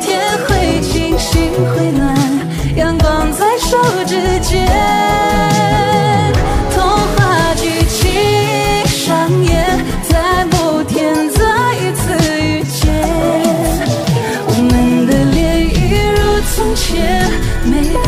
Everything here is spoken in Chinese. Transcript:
天会晴心会暖阳光在手指间童话剧情上演在某天再一次遇见。我们的脸一如从前没